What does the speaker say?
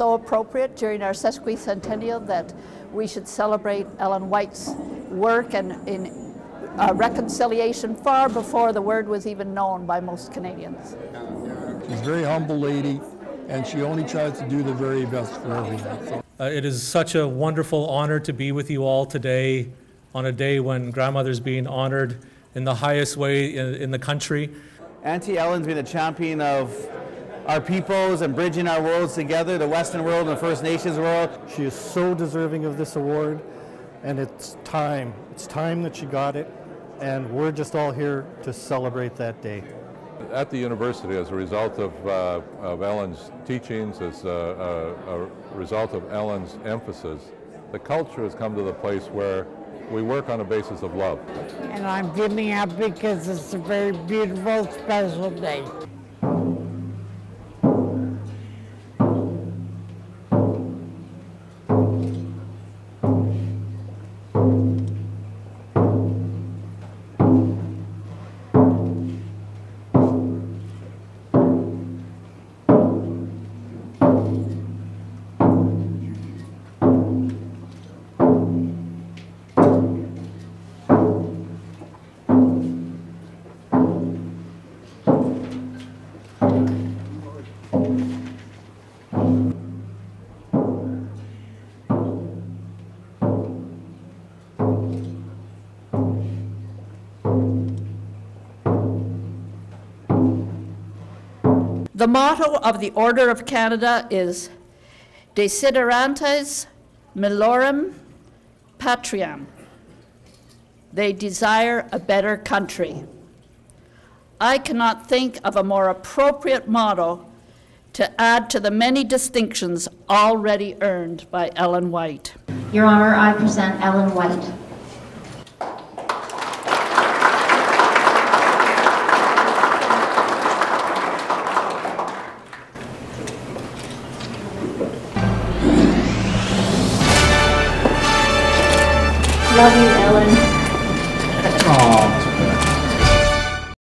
appropriate during our sesquicentennial that we should celebrate Ellen White's work and in uh, reconciliation far before the word was even known by most Canadians. She's a very humble lady, and she only tries to do the very best for everyone. So. Uh, it is such a wonderful honor to be with you all today on a day when grandmother's being honored in the highest way in, in the country. Auntie Ellen's been a champion of our peoples and bridging our worlds together, the Western world and the First Nations world. She is so deserving of this award, and it's time. It's time that she got it, and we're just all here to celebrate that day. At the university, as a result of, uh, of Ellen's teachings, as a, a, a result of Ellen's emphasis, the culture has come to the place where we work on a basis of love. And I'm feeling happy because it's a very beautiful, special day. The motto of the Order of Canada is Desiderantes Meliorem Patriam. They desire a better country. I cannot think of a more appropriate motto to add to the many distinctions already earned by Ellen White. Your Honor, I present Ellen White. Love you, Ellen. Aww.